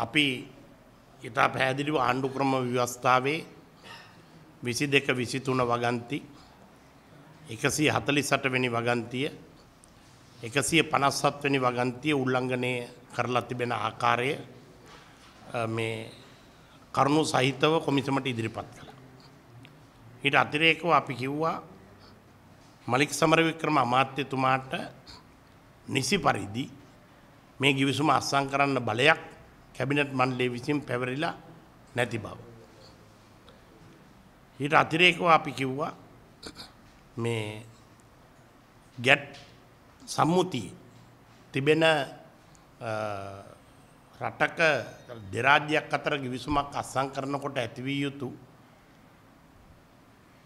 අපි ඉතා පැහැදිලිව ආණ්ඩු ක්‍රම ව්‍යවස්ථාවේ විසි දෙක විසිතුන වගන්ති එකසිය හතලි සටවෙනි වගන්තිය එකසිය පනස්සත්වනි වගන්තිය උල්ලංඝනය කරලා තිබෙන ආකාරය මේ කරුණු සහිතව කොමිසමට ඉදිරිපත් කළ. හිට අතිරේකව අපි කිව්වා මලික් සමරවික්‍රම අමාත්‍යතුමාට නිසි පරිදි මේ ගිවිසුම අස්සං කරන්න බලයක් කැබිනට් මන්ලේ විසින් පැවරිලා නැති බව. ඊට අතිරේකව අපි කිව්වා මේ ගැට් සම්මුතිය තිබෙන රටක දෙරාජ්‍යයක් අතර ගිවිසුමක් අස්සං කරනකොට ඇතිවී යුතු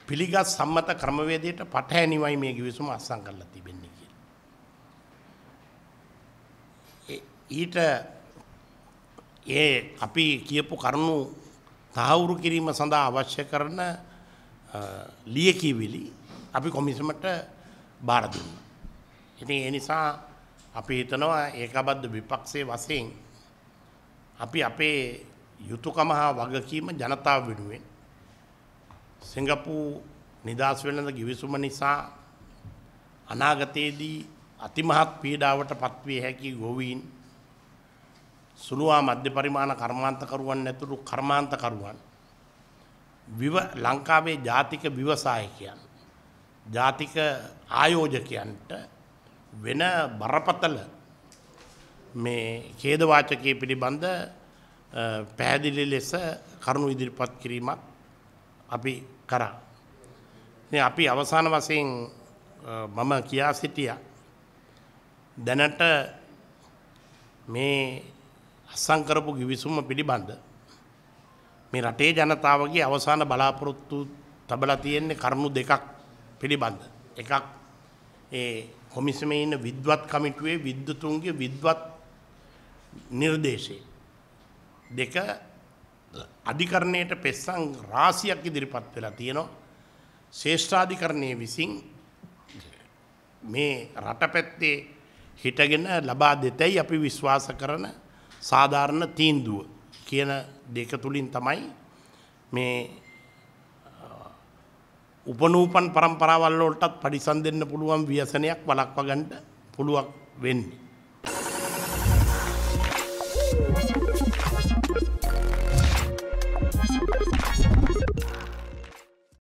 පිළිගත් සම්මත ක්‍රමවේදයට පටහැනිවයි මේ ගිවිසුම අස්සං කරලා තිබෙන්නේ කිය. ඊට ඒ අපි කියපු කරුණු තහවුරු කිරීම සඳහා අවශ්‍ය කරන ලියකිවිලි අපි කොමිසමට බාර දුන්න. ඉතින් ඒ නිසා අපි හිතනවා ඒකබද්ධ විපක්ෂයේ වශයෙන් අපි අපේ යුතුයකම හා වගකීම ජනතාව වෙනුවෙන් සිංගප්පූ නිදහස් වෙළඳ ගිවිසුම නිසා අනාගතයේදී අතිමහත් පීඩාවට පත්විය හැකි ගොවීන් සුළුවා මධ්‍ය පරිමාණ කර්මාන්තකරුවන් නැතුළු කර්මාන්තකරුවන් විව ලංකාවේ ජාතික විවසායකයන් ජාතික ආයෝජකයන්ට වෙන බරපතල මේ කේදවාචකය පිළිබඳ පැහැදිලි ලෙස කරුණු ඉදිරිපත් කිරීමක් අපි කරා. අපි අවසාන වශයෙන් මම කියා සිටිය දැනට මේ අස්සංකරපු ගිවිසුම පිළිබඳ මේ රටේ ජනතාවගේ අවසාන බලාපොරොත්තු තබලා තියෙන්නේ කරුණු දෙකක් පිළිබඳ. එකක් ඒ කොමිසමේ ඉන්න විද්වත් කමිටුවේ විද්‍යතුන්ගේ විද්වත් නිර්දේශය. දෙක අධිකරණයට පෙස්සං රාසියක් ඉදිරිපත් වෙලා තියෙනවා. ශේෂ්ඨාධිකරණය විසින් මේ රට පැත්තේ හිටගෙන ලබා දෙතැයි අපි විශ්වාස කරන සාධාරණ තීන්දුව කියන දෙක තුළින් තමයි මේ උපනූපන් පරම්පරාවල් වලටත් පරිසම් දෙන්න පුළුවන් ව්‍යසනයක් වළක්වා ගන්න පුළුවන් වෙන්නේ.